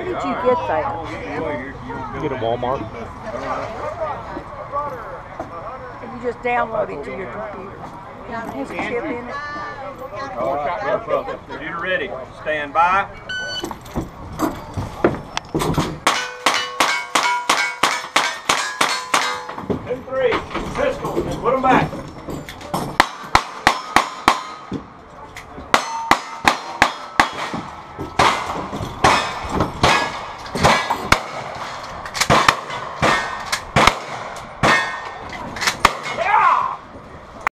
Where did you get that? Get a Walmart. And you just download it to your computer. Has a chip in it. Computer ready. Stand by. Two, three.